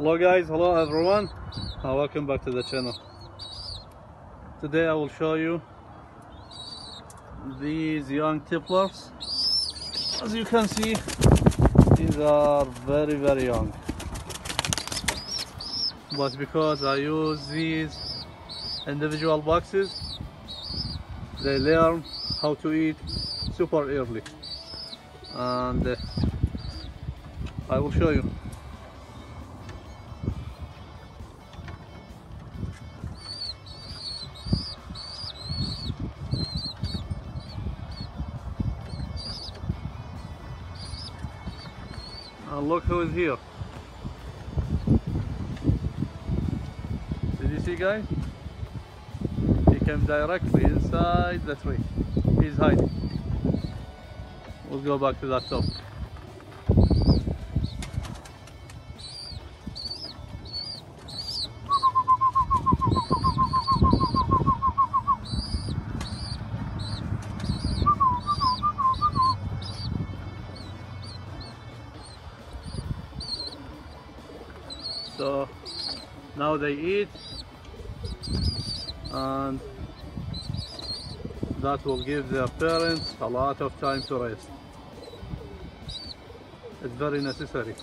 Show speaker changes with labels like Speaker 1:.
Speaker 1: Hello guys, hello everyone, uh, welcome back to the channel. Today I will show you these young tipplers. As you can see, these are very very young. But because I use these individual boxes, they learn how to eat super early. And uh, I will show you. And look who is here. Did you see guys? He came directly inside the tree. He's hiding. We'll go back to that top. So now they eat and that will give their parents a lot of time to rest. It's very necessary.